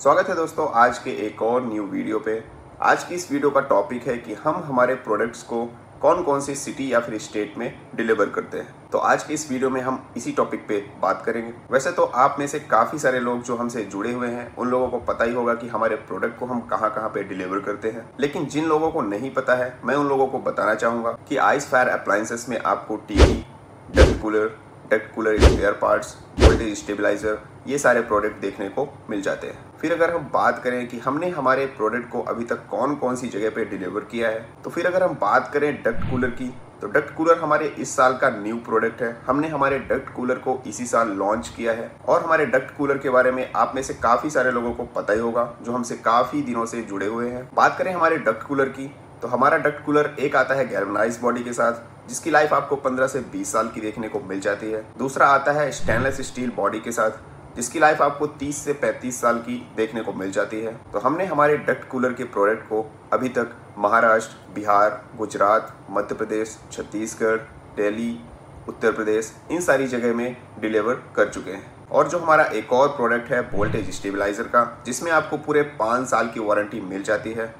स्वागत है दोस्तों आज के एक और न्यू वीडियो पे। आज की इस वीडियो का टॉपिक है कि हम हमारे प्रोडक्ट्स को कौन कौन सी सिटी या फिर स्टेट में डिलीवर करते हैं। तो आज के इस वीडियो में हम इसी टॉपिक पे बात करेंगे। वैसे तो आप में से काफ़ी सारे लोग जो हमसे जुड़े हुए हैं, उन लोगों को पता ही होगा कि हमारे प्रोडक्ट को हम कहाँ कहाँ पे डिलीवर करते हैं। लेकिन जिन लोगों को नहीं पता है, मैं उन लोगों को बताना चाहूँगा कि आइस फायर अप्लायंसेस में आपको TV dust cooler duct cooler spare parts voltage stabiliser ये सारे प्रोडक्ट देखने को मिल जाते हैं। फिर अगर हम बात करें कि हमने हमारे प्रोडक्ट को अभी तक कौन कौन सी जगह पे डिलीवर किया है तो फिर अगर हम बात करें डक्ट कूलर की तो डक्ट कूलर हमारे इस साल का न्यू प्रोडक्ट है। हमने हमारे डक्ट कूलर को इसी साल लॉन्च किया है। और हमारे डक्ट कूलर के बारे में आप में से काफ़ी सारे लोगों को पता ही होगा, जो हमसे काफ़ी दिनों से जुड़े हुए हैं। बात करें हमारे डक्ट कूलर की तो हमारा डक्ट कूलर एक आता है गैल्वनाइज बॉडी के साथ, जिसकी लाइफ आपको 15 से 20 साल की देखने को मिल जाती है। दूसरा आता है स्टेनलेस स्टील बॉडी के साथ जिसकी लाइफ आपको 30 से 35 साल की देखने को मिल जाती है। तो हमने हमारे डक्ट कूलर के प्रोडक्ट को अभी तक महाराष्ट्र, बिहार, गुजरात, मध्य प्रदेश, छत्तीसगढ़, दिल्ली, उत्तर प्रदेश, इन सारी जगह में डिलीवर कर चुके हैं। और जो हमारा एक और प्रोडक्ट है वोल्टेज स्टेबलाइजर का, जिसमें आपको पूरे पाँच साल की वारंटी मिल जाती है।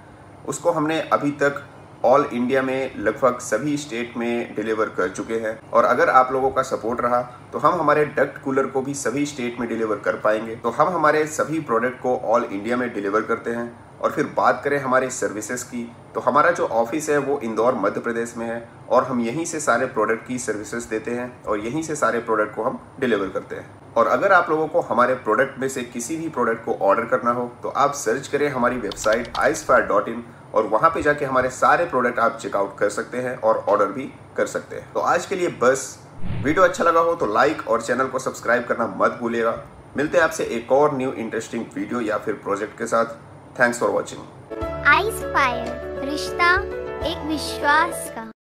उसको हमने अभी तक ऑल इंडिया में लगभग सभी स्टेट में डिलीवर कर चुके हैं। और अगर आप लोगों का सपोर्ट रहा तो हम हमारे डक्ट कूलर को भी सभी स्टेट में डिलीवर कर पाएँगे। तो हम हमारे सभी प्रोडक्ट को ऑल इंडिया में डिलीवर करते हैं। और फिर बात करें हमारे सर्विसेज़ की तो हमारा जो ऑफ़िस है वो इंदौर, मध्य प्रदेश में है। और हम यहीं से सारे प्रोडक्ट की सर्विसेज़ देते हैं और यहीं से सारे प्रोडक्ट को हम डिलीवर करते हैं। और अगर आप लोगों को हमारे प्रोडक्ट में से किसी भी प्रोडक्ट को ऑर्डर करना हो तो आप सर्च करें हमारी वेबसाइट आइसफायर डॉट इन। और वहाँ पे जाके हमारे सारे प्रोडक्ट आप चेकआउट कर सकते हैं और ऑर्डर भी कर सकते हैं। तो आज के लिए बस। वीडियो अच्छा लगा हो तो लाइक और चैनल को सब्सक्राइब करना मत भूलिएगा। मिलते हैं आपसे एक और न्यू इंटरेस्टिंग वीडियो या फिर प्रोजेक्ट के साथ। Thanks for watching ice fire रिश्ता एक विश्वास का।